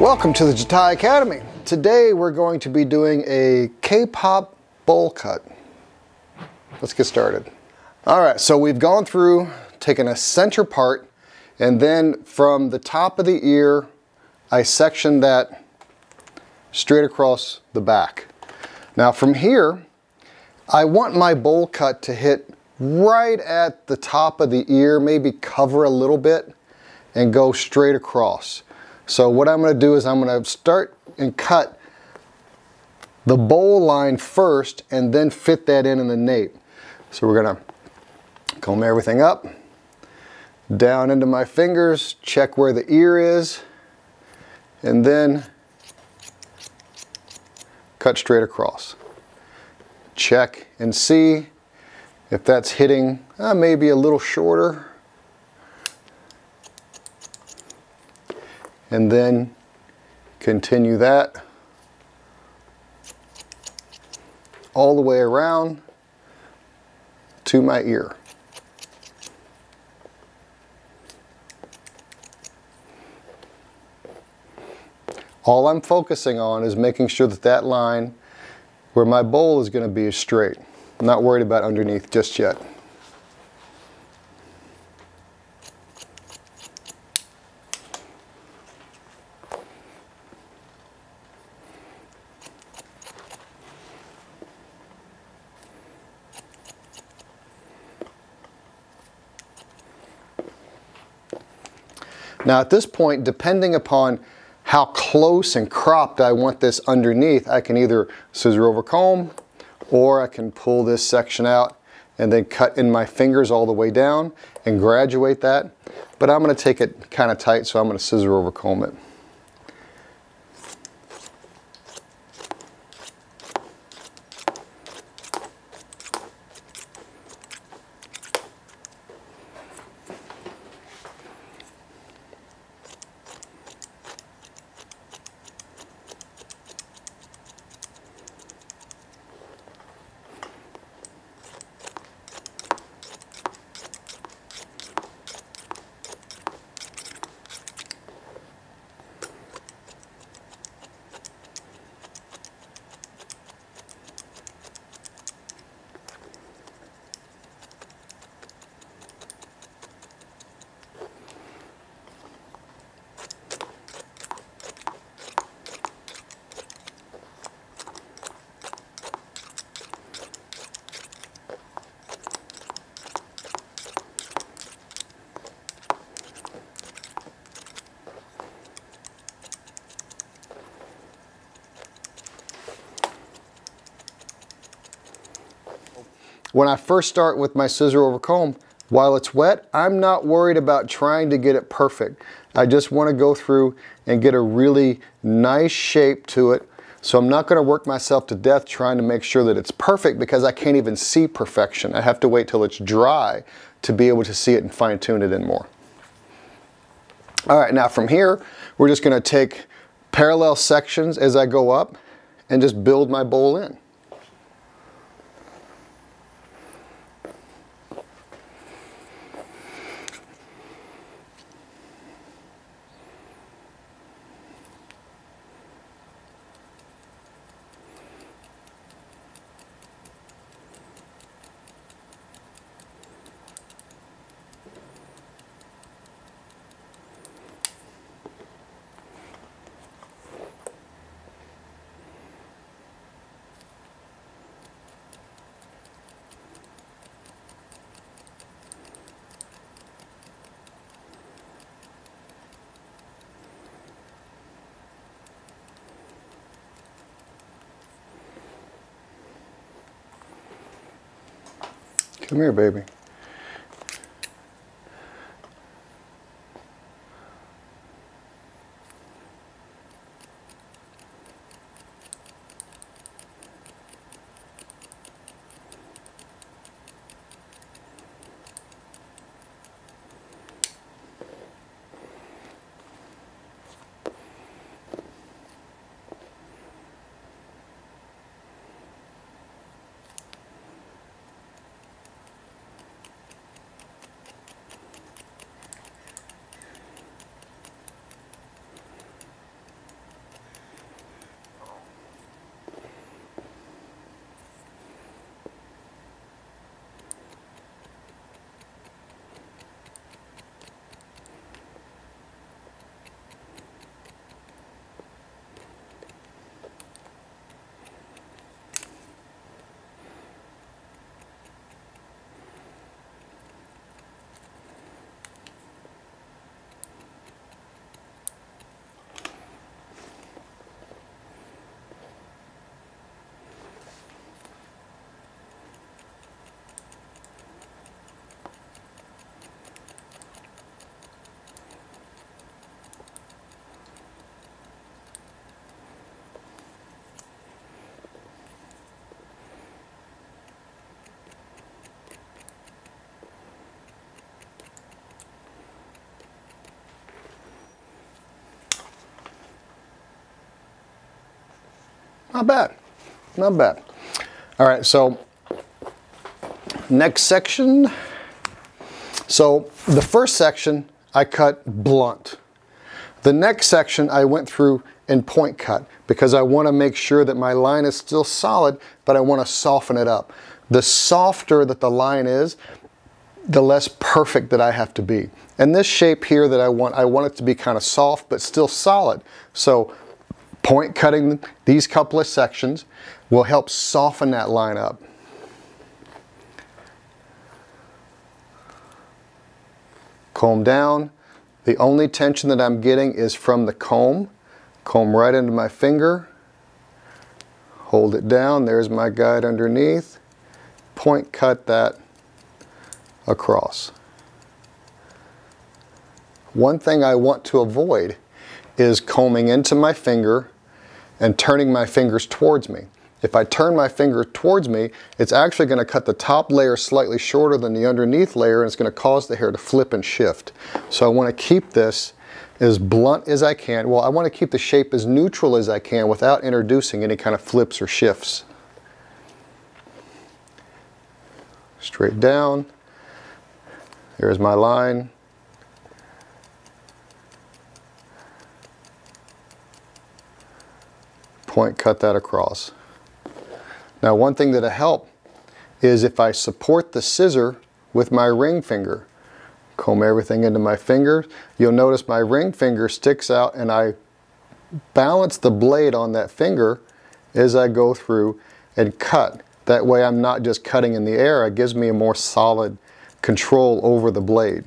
Welcome to the Jatai Academy. Today we're going to be doing a K-pop bowl cut. Let's get started. All right, so we've gone through, taken a center part, and then from the top of the ear, I sectioned that straight across the back. Now from here, I want my bowl cut to hit right at the top of the ear, maybe cover a little bit, and go straight across. So what I'm gonna do is I'm gonna start and cut the bowl line first and then fit that in in the nape. So we're gonna comb everything up, down into my fingers, check where the ear is, and then cut straight across. Check and see if that's hitting uh, maybe a little shorter and then continue that all the way around to my ear. All I'm focusing on is making sure that that line where my bowl is going to be is straight. I'm not worried about underneath just yet. Now at this point, depending upon how close and cropped I want this underneath, I can either scissor over comb or I can pull this section out and then cut in my fingers all the way down and graduate that. But I'm gonna take it kind of tight, so I'm gonna scissor over comb it. When I first start with my scissor over comb, while it's wet, I'm not worried about trying to get it perfect. I just want to go through and get a really nice shape to it. So I'm not going to work myself to death trying to make sure that it's perfect because I can't even see perfection. I have to wait till it's dry to be able to see it and fine tune it in more. All right, now from here, we're just going to take parallel sections as I go up and just build my bowl in. Come here, baby. Not bad. Not bad. All right, so next section. So the first section I cut blunt. The next section I went through in point cut because I want to make sure that my line is still solid, but I want to soften it up. The softer that the line is, the less perfect that I have to be. And this shape here that I want, I want it to be kind of soft, but still solid. So point cutting these couple of sections will help soften that line up. Comb down. The only tension that I'm getting is from the comb. Comb right into my finger. Hold it down. There's my guide underneath. Point cut that across. One thing I want to avoid is combing into my finger and turning my fingers towards me. If I turn my finger towards me, it's actually going to cut the top layer slightly shorter than the underneath layer and it's going to cause the hair to flip and shift. So I want to keep this as blunt as I can. Well, I want to keep the shape as neutral as I can without introducing any kind of flips or shifts. Straight down. Here's my line. Point cut that across. Now one thing that'll help is if I support the scissor with my ring finger. Comb everything into my finger. You'll notice my ring finger sticks out and I balance the blade on that finger as I go through and cut. That way I'm not just cutting in the air, it gives me a more solid control over the blade.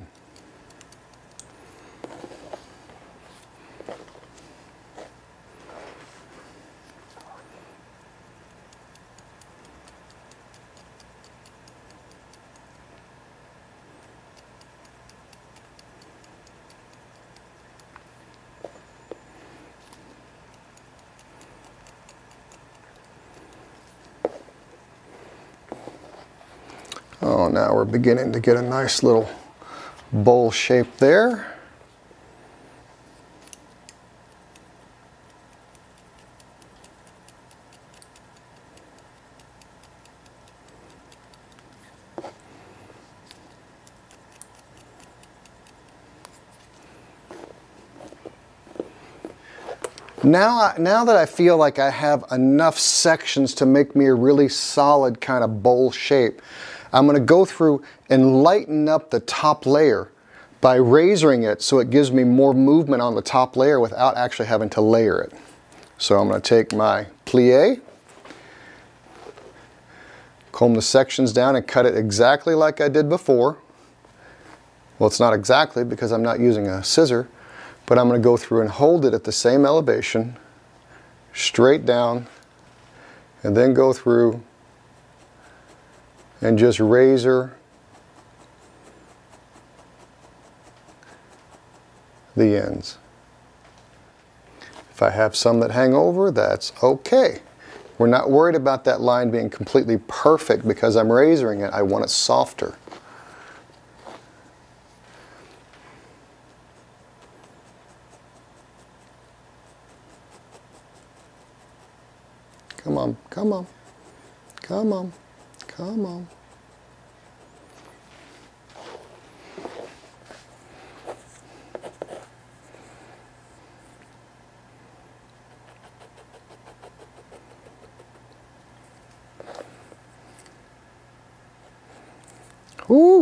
Oh, now we're beginning to get a nice little bowl shape there. Now, now that I feel like I have enough sections to make me a really solid kind of bowl shape, I'm going to go through and lighten up the top layer by razoring it so it gives me more movement on the top layer without actually having to layer it. So I'm going to take my Plier, comb the sections down and cut it exactly like I did before. Well, it's not exactly because I'm not using a scissor, but I'm going to go through and hold it at the same elevation, straight down, and then go through and just razor the ends. If I have some that hang over, that's okay. We're not worried about that line being completely perfect because I'm razoring it. I want it softer. Come on, come on, come on. Come on. Ooh.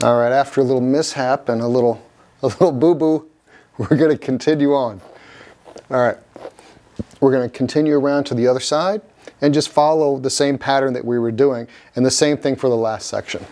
All right, after a little mishap and a little a little boo-boo, we're going to continue on. All right. We're going to continue around to the other side and just follow the same pattern that we were doing and the same thing for the last section.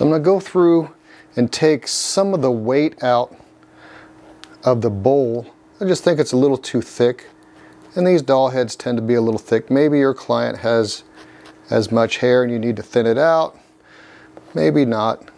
So I'm going to go through and take some of the weight out of the bowl. I just think it's a little too thick. And these doll heads tend to be a little thick. Maybe your client has as much hair and you need to thin it out. Maybe not.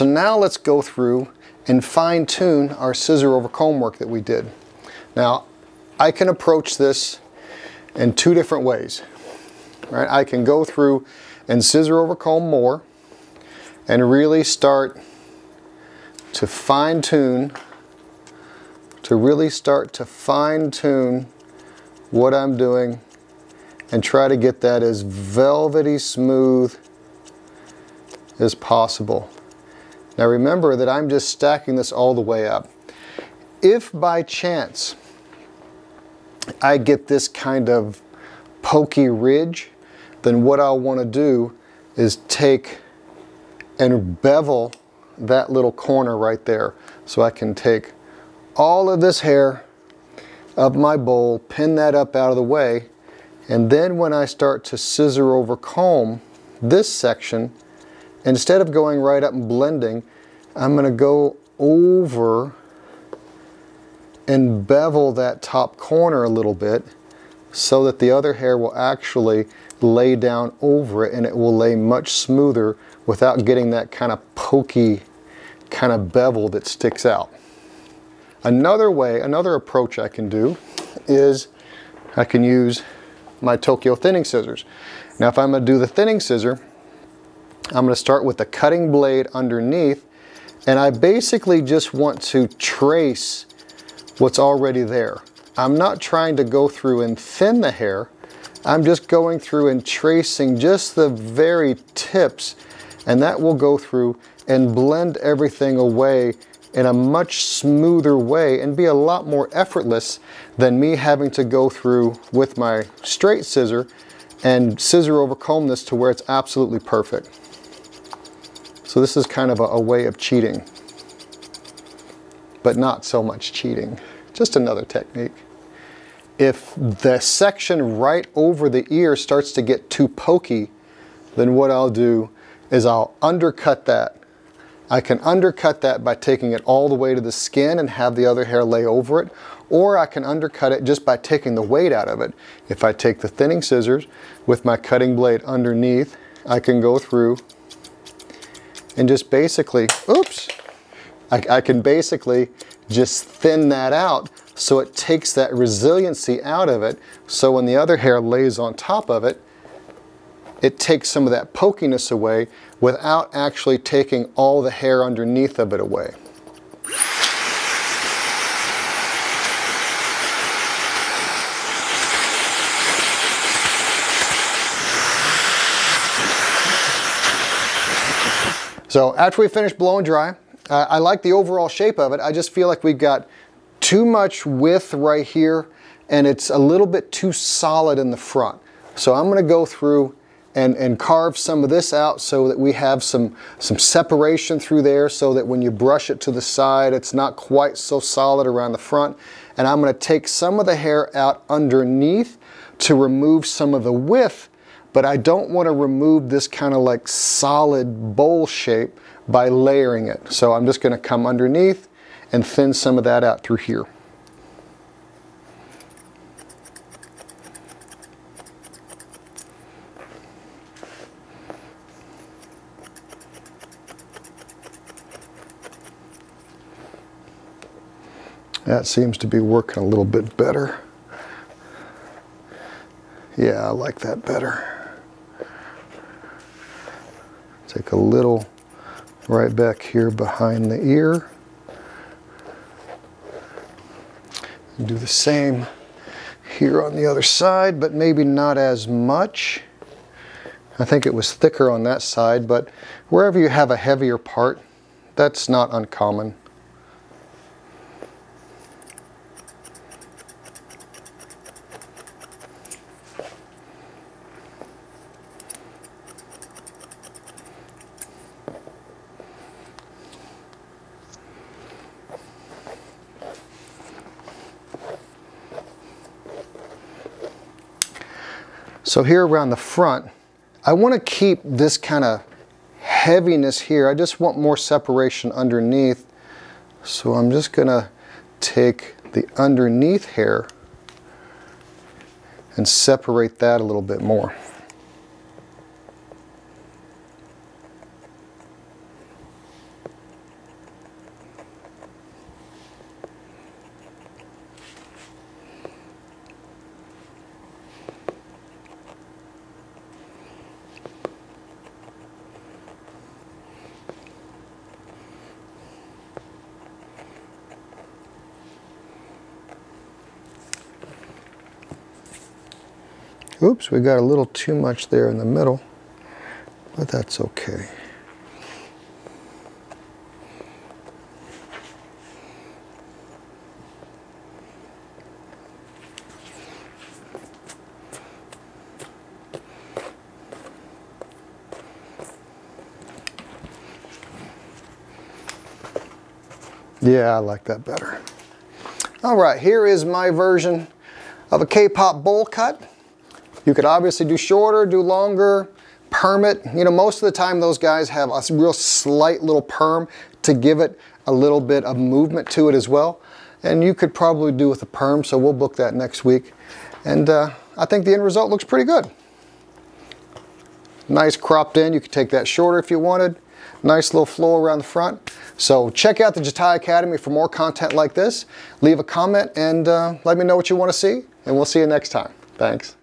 So now let's go through and fine tune our scissor over comb work that we did. Now, I can approach this in two different ways. Right? I can go through and scissor over comb more and really start to fine tune, to really start to fine tune what I'm doing and try to get that as velvety smooth as possible. Now remember that I'm just stacking this all the way up. If by chance I get this kind of pokey ridge, then what I'll want to do is take and bevel that little corner right there. So I can take all of this hair of my bowl, pin that up out of the way, and then when I start to scissor over comb this section, Instead of going right up and blending, I'm going to go over and bevel that top corner a little bit so that the other hair will actually lay down over it and it will lay much smoother without getting that kind of pokey kind of bevel that sticks out. Another way, another approach I can do is I can use my Tokyo thinning scissors. Now if I'm going to do the thinning scissor, I'm going to start with the cutting blade underneath and I basically just want to trace what's already there. I'm not trying to go through and thin the hair. I'm just going through and tracing just the very tips and that will go through and blend everything away in a much smoother way and be a lot more effortless than me having to go through with my straight scissor and scissor over comb this to where it's absolutely perfect. So this is kind of a, a way of cheating, but not so much cheating, just another technique. If the section right over the ear starts to get too pokey, then what I'll do is I'll undercut that. I can undercut that by taking it all the way to the skin and have the other hair lay over it, or I can undercut it just by taking the weight out of it. If I take the thinning scissors with my cutting blade underneath, I can go through and just basically, oops, I, I can basically just thin that out so it takes that resiliency out of it. So when the other hair lays on top of it, it takes some of that pokiness away without actually taking all the hair underneath of it away. So after we finish blowing dry, uh, I like the overall shape of it. I just feel like we've got too much width right here and it's a little bit too solid in the front. So I'm gonna go through and, and carve some of this out so that we have some, some separation through there so that when you brush it to the side, it's not quite so solid around the front. And I'm gonna take some of the hair out underneath to remove some of the width but I don't want to remove this kind of like solid bowl shape by layering it. So I'm just going to come underneath and thin some of that out through here. That seems to be working a little bit better. Yeah, I like that better. Take a little right back here behind the ear. Do the same here on the other side, but maybe not as much. I think it was thicker on that side, but wherever you have a heavier part, that's not uncommon. So here around the front, I want to keep this kind of heaviness here. I just want more separation underneath. So I'm just going to take the underneath hair and separate that a little bit more. Oops, we got a little too much there in the middle, but that's okay. Yeah, I like that better. All right, here is my version of a K-pop bowl cut. You could obviously do shorter, do longer, perm it. You know, most of the time those guys have a real slight little perm to give it a little bit of movement to it as well. And you could probably do with a perm, so we'll book that next week. And uh, I think the end result looks pretty good. Nice cropped in, you could take that shorter if you wanted. Nice little flow around the front. So check out the Jatai Academy for more content like this. Leave a comment and uh, let me know what you want to see, and we'll see you next time. Thanks.